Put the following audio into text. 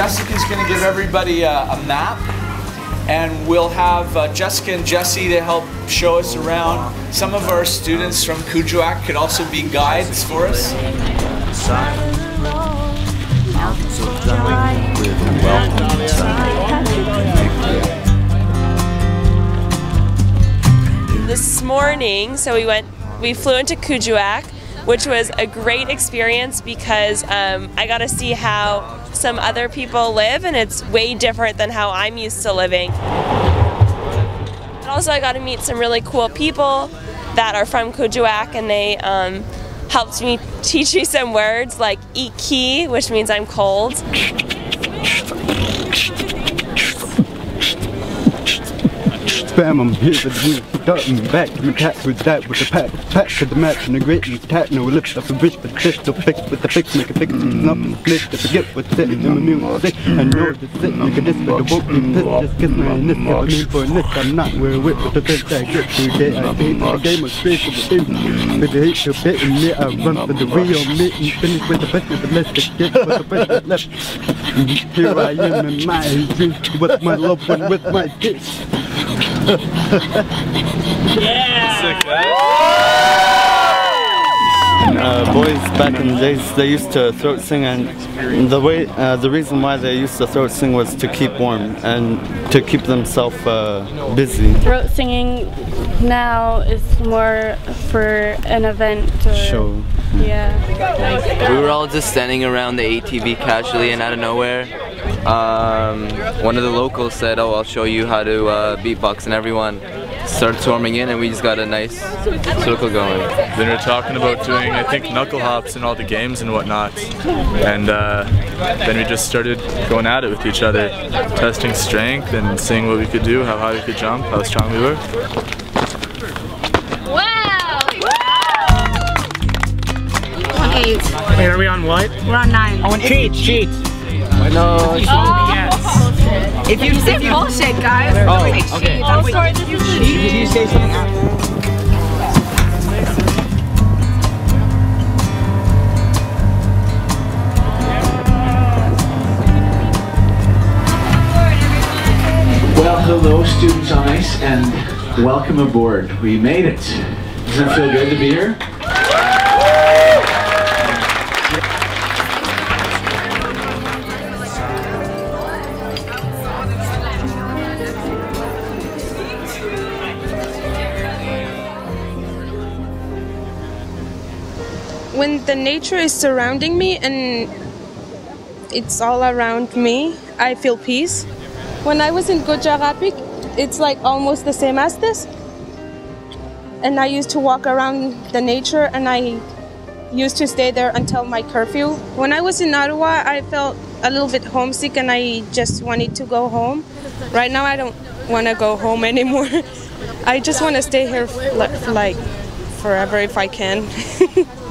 Jessica's going to give everybody a, a map and we'll have uh, Jessica and Jesse to help show us around. Some of our students from Kuujjuaq could also be guides for us. This morning, so we went, we flew into Kuujjuaq, which was a great experience because um, I got to see how some other people live, and it's way different than how I'm used to living. And also, I got to meet some really cool people that are from Kuujjuaq, and they um, helped me teach me some words like iki, which means I'm cold. Spam, I'm here with the up and back to my tat with that with the pat pat to the match and the grit and tat. No lift up the wrist but this to fix with the fix make a fix. Up and split to forget what's sitting in my music. I know the sit you can this but the won't be pissed just kiss my this if I mean for this I'm not where with but the thing that grip to get I hate the game of space of the thing with the hate to bit in me I run for the real me and finish with the best of the list to get with the best of left here I am in my dreams with my loved one with my kids uh, boys back in the days they used to throat sing and the way uh, the reason why they used to throat sing was to keep warm and to keep themselves uh, busy Throat singing now is more for an event or show yeah. We were all just standing around the ATV casually and out of nowhere. Um, one of the locals said, oh, I'll show you how to uh, beatbox and everyone started swarming in and we just got a nice circle going. Then we are talking about doing, I think, knuckle hops and all the games and whatnot. And uh, then we just started going at it with each other, testing strength and seeing what we could do, how high we could jump, how strong we were. Eight. Wait, are we on what? We're on nine. Oh, cheat, cheat. No, Yes. If you say bullshit, guys. Oh, Wait, okay. cheat. I'm sorry, this cheat. Did you say something after? Well, hello, students on ice, and welcome aboard. We made it. Doesn't it feel good to be here? When the nature is surrounding me and it's all around me, I feel peace. When I was in Kuujjuarapik, it's like almost the same as this. And I used to walk around the nature and I used to stay there until my curfew. When I was in Ottawa, I felt a little bit homesick and I just wanted to go home. Right now, I don't want to go home anymore. I just want to stay here like forever if I can.